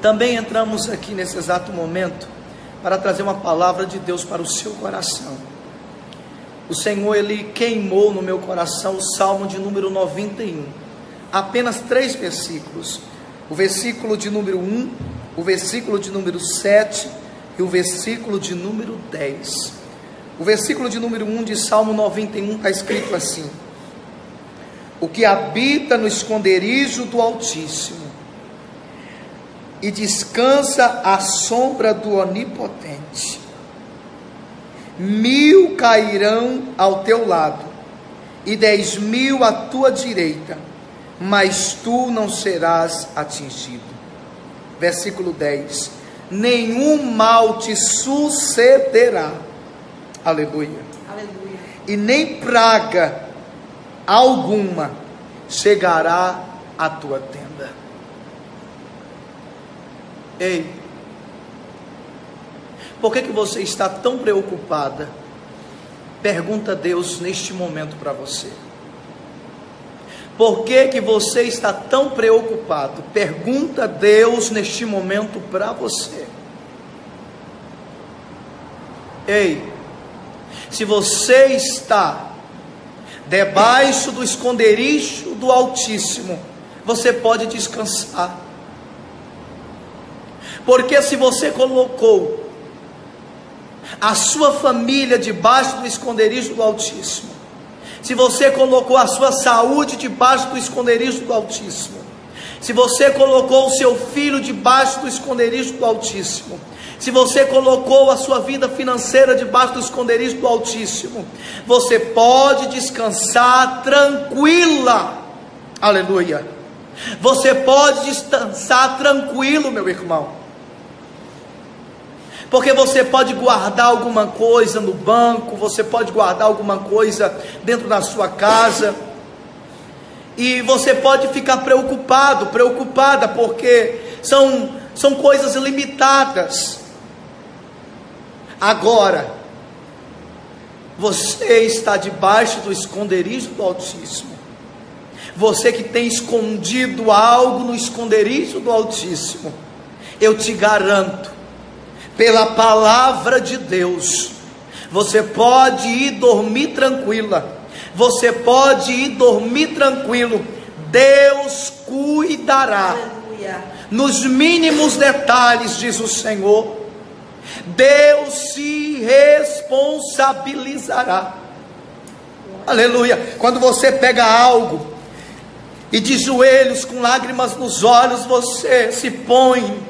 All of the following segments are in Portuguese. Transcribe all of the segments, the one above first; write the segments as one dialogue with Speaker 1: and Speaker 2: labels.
Speaker 1: Também entramos aqui nesse exato momento para trazer uma palavra de Deus para o seu coração. O Senhor, Ele queimou no meu coração o Salmo de número 91. Apenas três versículos. O versículo de número 1, o versículo de número 7 e o versículo de número 10. O versículo de número 1 de Salmo 91 está escrito assim: O que habita no esconderijo do Altíssimo e descansa à sombra do Onipotente. Mil cairão ao teu lado, e dez mil à tua direita, mas tu não serás atingido. Versículo 10: Nenhum mal te sucederá, aleluia, aleluia. e nem praga alguma chegará à tua tenda. Ei, por que, que você está tão preocupada? Pergunta Deus neste momento para você. Por que, que você está tão preocupado? Pergunta Deus neste momento para você. Ei, se você está debaixo do esconderijo do Altíssimo, você pode descansar. Porque se você colocou a sua família debaixo do esconderijo do Altíssimo, se você colocou a sua saúde debaixo do esconderijo do Altíssimo, se você colocou o seu filho debaixo do esconderijo do Altíssimo, se você colocou a sua vida financeira debaixo do esconderijo do Altíssimo, você pode descansar tranquila. Aleluia. Você pode descansar tranquilo, meu irmão. Porque você pode guardar alguma coisa no banco, você pode guardar alguma coisa dentro da sua casa. E você pode ficar preocupado, preocupada, porque são, são coisas limitadas. Agora, você está debaixo do esconderijo do Altíssimo. Você que tem escondido algo no esconderijo do Altíssimo, eu te garanto pela palavra de Deus. Você pode ir dormir tranquila. Você pode ir dormir tranquilo. Deus cuidará. Nos mínimos detalhes, diz o Senhor. Deus se responsabilizará. Aleluia. Quando você pega algo e de joelhos com lágrimas nos olhos, você se põe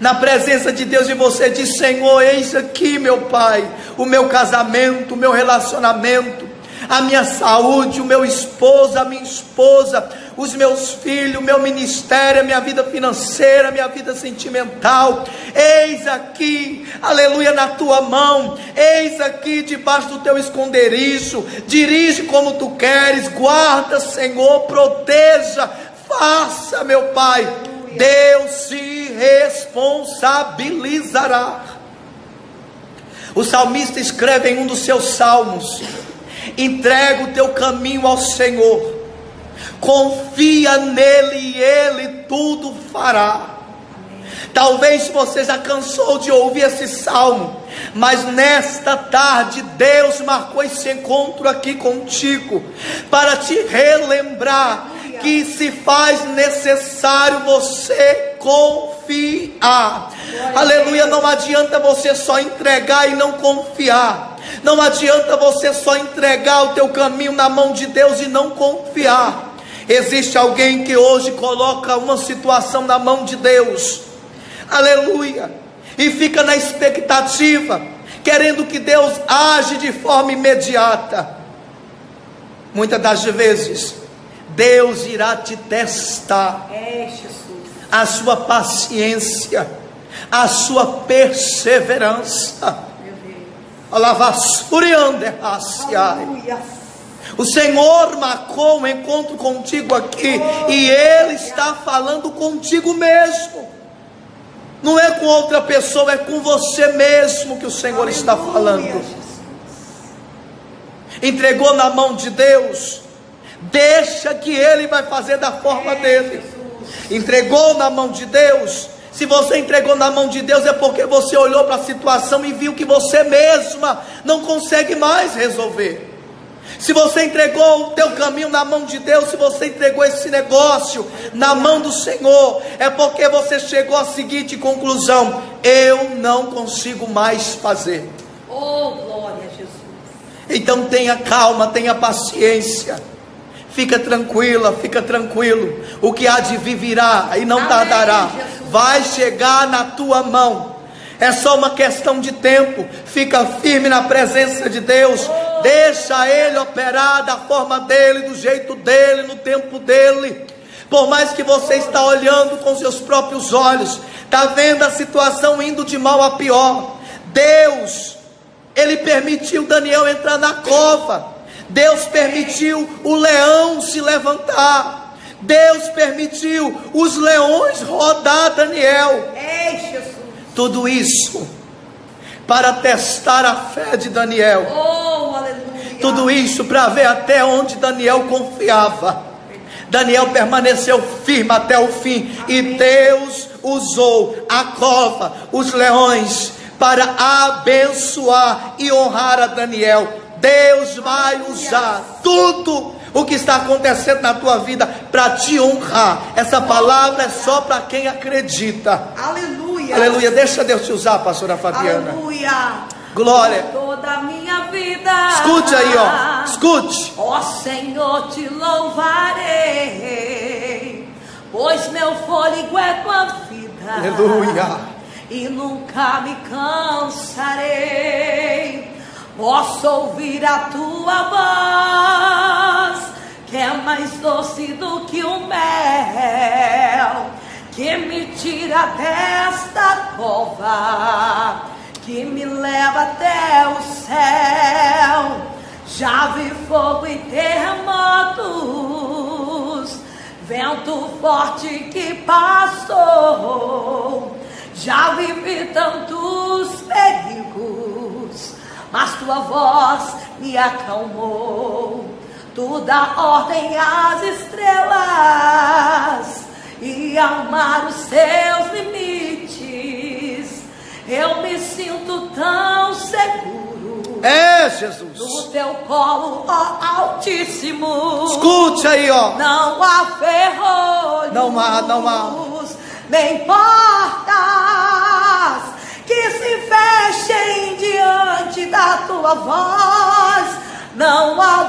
Speaker 1: na presença de Deus e você diz: Senhor, eis aqui, meu Pai, o meu casamento, o meu relacionamento, a minha saúde, o meu esposo, a minha esposa, os meus filhos, o meu ministério, a minha vida financeira, a minha vida sentimental. Eis aqui, aleluia, na tua mão. Eis aqui debaixo do teu esconderijo. Dirige como tu queres, guarda, Senhor, proteja, faça, meu Pai Deus se responsabilizará. O salmista escreve em um dos seus salmos: entrega o teu caminho ao Senhor, confia nele e ele tudo fará. Talvez você já cansou de ouvir esse salmo, mas nesta tarde Deus marcou esse encontro aqui contigo para te relembrar que se faz necessário você confiar. Aleluia, não adianta você só entregar e não confiar. Não adianta você só entregar o teu caminho na mão de Deus e não confiar. Existe alguém que hoje coloca uma situação na mão de Deus. Aleluia. E fica na expectativa, querendo que Deus age de forma imediata. Muitas das vezes Deus irá te testar. É, a sua paciência, a sua perseverança. O Senhor marcou um encontro contigo aqui e Ele está falando contigo mesmo. Não é com outra pessoa, é com você mesmo que o Senhor está falando. Entregou na mão de Deus Deixa que ele vai fazer da forma dele. Entregou na mão de Deus, Se você entregou na mão de Deus é porque você olhou para a situação e viu que você mesma não consegue mais resolver. Se você entregou o teu caminho na mão de Deus, se você entregou esse negócio na mão do Senhor, é porque você chegou à seguinte conclusão: eu não consigo mais fazer.
Speaker 2: Oh, glória a Jesus.
Speaker 1: Então tenha calma, tenha paciência. Fica tranquila, fica tranquilo. O que há de vir virá e não
Speaker 2: Amém,
Speaker 1: tardará.
Speaker 2: Jesus.
Speaker 1: Vai chegar na tua mão. É só uma questão de tempo. Fica firme na presença de Deus. Deixa Ele operar da forma dele, do jeito dele, no tempo dele. Por mais que você está olhando com seus próprios olhos, está vendo a situação indo de mal a pior. Deus, Ele permitiu Daniel entrar na cova. Deus permitiu o leão se levantar. Deus permitiu os leões rodar Daniel. Tudo isso para testar a fé de Daniel.
Speaker 2: Oh, aleluia.
Speaker 1: Tudo isso para ver até onde Daniel confiava. Daniel permaneceu firme até o fim e Deus usou a cova, os leões, para abençoar e honrar a Daniel. Deus vai usar tudo o que está acontecendo na tua vida para te honrar. Essa palavra é só para quem acredita.
Speaker 2: Aleluia.
Speaker 1: Aleluia. Deixa Deus te usar, pastora Fabiana.
Speaker 2: Aleluia.
Speaker 1: Glória.
Speaker 2: Toda a minha vida.
Speaker 1: Escute aí, ó. Escute.
Speaker 2: Ó Senhor, te louvarei, pois meu fôlego é tua vida.
Speaker 1: Aleluia.
Speaker 2: E nunca me cansarei. Posso ouvir a tua voz, que é mais doce do que o mel, que me tira desta cova, que me leva até o céu. Já vi fogo e terremotos, vento forte que passou. Já vivi tantos perigos, mas tua voz me acalmou. Tu dá ordem às estrelas e ao mar os seus limites. Eu me sinto tão seguro
Speaker 1: É, Jesus.
Speaker 2: no teu colo, ó Altíssimo.
Speaker 1: Escute aí, ó.
Speaker 2: Não há ferrolhos,
Speaker 1: Não há, não há.
Speaker 2: nem portas que se fechem tua voz. Não há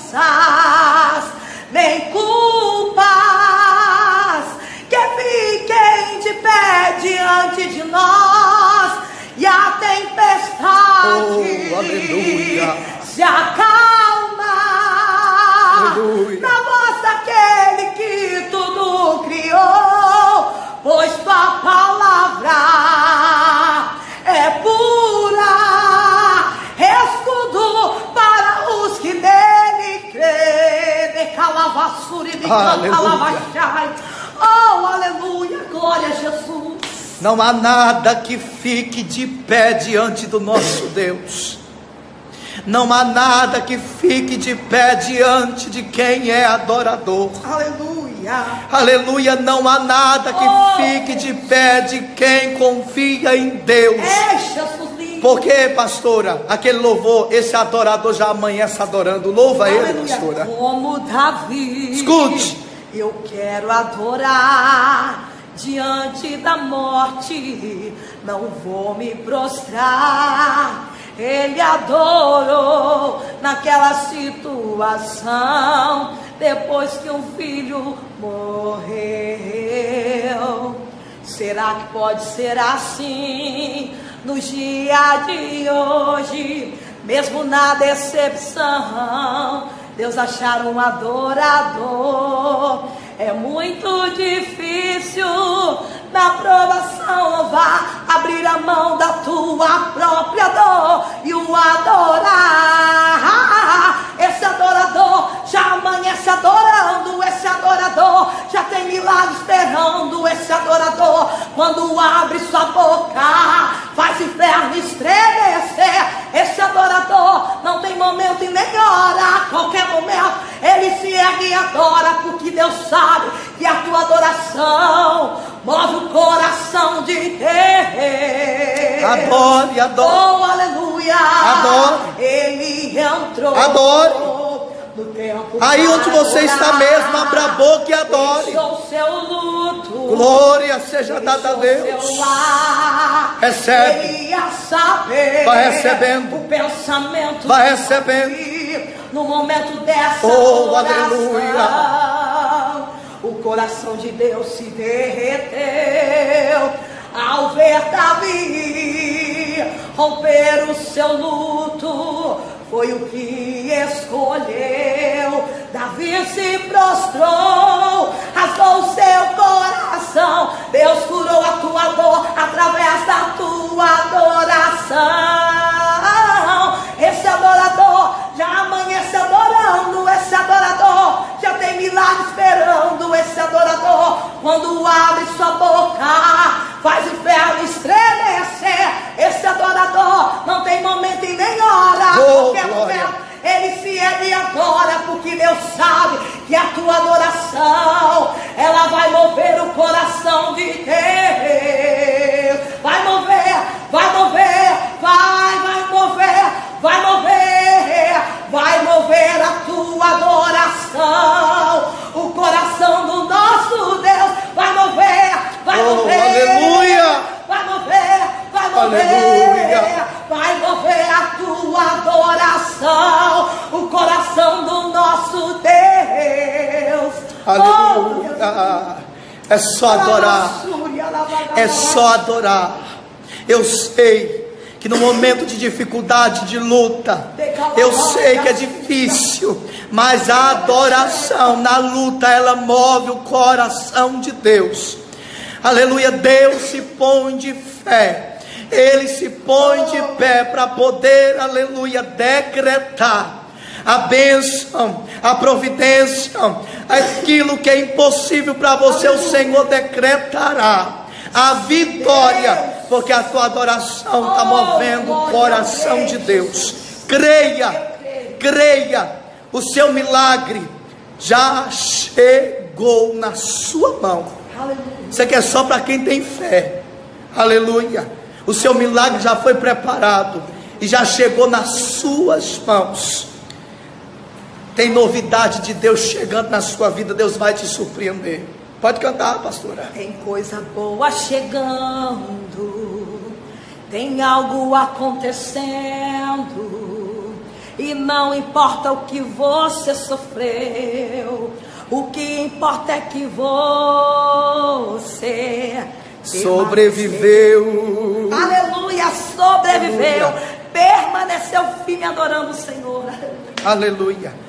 Speaker 2: doenças, nem culpas que fiquem de pé diante de nós. E a tempestade
Speaker 1: Oh, aleluia.
Speaker 2: se acalma
Speaker 1: Aleluia.
Speaker 2: na voz daquele que tudo criou, pois tua Oh, aleluia, glória a Jesus.
Speaker 1: Não há nada que fique de pé diante do nosso Deus. Não há nada que fique de pé diante de quem é adorador.
Speaker 2: Aleluia.
Speaker 1: Aleluia, não há nada que
Speaker 2: Oh,
Speaker 1: fique de pé de quem confia em Deus.
Speaker 2: É Jesus lindo.
Speaker 1: Por quê, pastora? Aquele louvor, esse adorador já amanhece adorando. Louva ele,
Speaker 2: Aleluia.
Speaker 1: pastora.
Speaker 2: Como Davi. Eu quero adorar diante da morte. Não vou me prostrar. Ele adorou naquela situação. Depois que um filho morreu. Será que pode ser assim no dia de hoje? Mesmo na decepção, Deus achar um adorador é muito difícil. Na provação louvar, abrir a mão da tua própria dor e o adorar. Esse adorador já amanhece adorando, esse adorador já tem milagre esperando, esse adorador quando abre sua boca faz inferno estremecer. Esse adorador não tem momento e melhora a qualquer momento, ele se ergue e adora, porque Deus sabe que a tua adoração move o coração de Deus.
Speaker 1: Adore, adore.
Speaker 2: Oh, aleluia.
Speaker 1: Adore.
Speaker 2: Ele entrou.
Speaker 1: Adore. Aí onde você está mesmo, abra a boca e adore. Glória seja dada a Deus. Recebe.
Speaker 2: Saber.
Speaker 1: Vai recebendo.
Speaker 2: O pensamento.
Speaker 1: Vai
Speaker 2: do
Speaker 1: recebendo.
Speaker 2: No momento dessa
Speaker 1: Oh, aleluia.
Speaker 2: O coração de Deus se derreteu ao ver Davi romper o seu luto. Foi o que escolheu. Davi se prostrou, sabe que a tua adoração ela vai mover o coração de Deus. Vai mover, vai mover, vai, vai mover, vai mover, vai mover a tua adoração. O coração do nosso Deus vai mover, vai
Speaker 1: Oh,
Speaker 2: mover.
Speaker 1: aleluia.
Speaker 2: Vai mover, vai mover,
Speaker 1: Aleluia.
Speaker 2: vai mover a tua adoração,
Speaker 1: Aleluia. É só adorar. É só adorar. Eu sei que no momento de dificuldade, de luta, eu sei que é difícil, mas a adoração na luta, ela move o coração de Deus. Aleluia, Deus se põe de fé. Ele se põe de pé para poder, aleluia, decretar a bênção, a providência, aquilo que é impossível para você, o Senhor decretará a vitória, porque a tua adoração está movendo o coração de Deus. Creia, creia, o seu milagre já chegou na sua mão. Isso aqui é só para quem tem fé. Aleluia. O seu milagre já foi preparado e já chegou nas suas mãos. Tem novidade de Deus chegando na sua vida, Deus vai te surpreender. Pode cantar, pastora.
Speaker 2: Tem coisa boa chegando, tem algo acontecendo, e não importa o que você sofreu, o que importa é que você
Speaker 1: Sobreviveu.
Speaker 2: Aleluia, sobreviveu,
Speaker 1: Aleluia.
Speaker 2: permaneceu firme adorando o Senhor.
Speaker 1: Aleluia.